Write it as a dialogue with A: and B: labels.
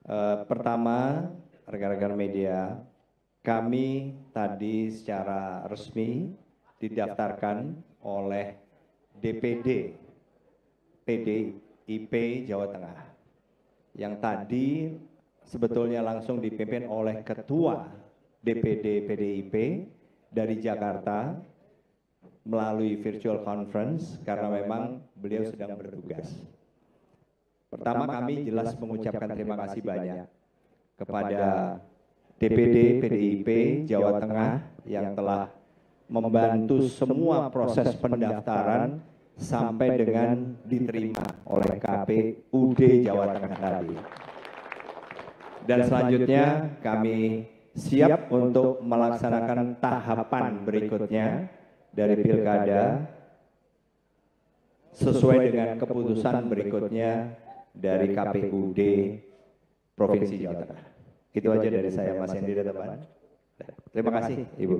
A: Eh, pertama, rekan-rekan media, kami tadi secara resmi didaftarkan oleh DPD PDIP Jawa Tengah. Yang tadi sebetulnya langsung dipimpin oleh Ketua DPD PDIP dari Jakarta melalui virtual conference karena memang beliau sedang bertugas. Pertama kami jelas mengucapkan terima kasih banyak kepada DPD PDIP Jawa Tengah yang telah membantu semua proses pendaftaran sampai dengan diterima oleh KPUD Jawa Tengah tadi. Dan selanjutnya kami siap untuk melaksanakan tahapan berikutnya dari pilkada. Sesuai dengan keputusan berikutnya dari KPUD Provinsi Jawa Tengah. Itu aja dari saya Mas Hendi dan teman. Terima kasih Ibu.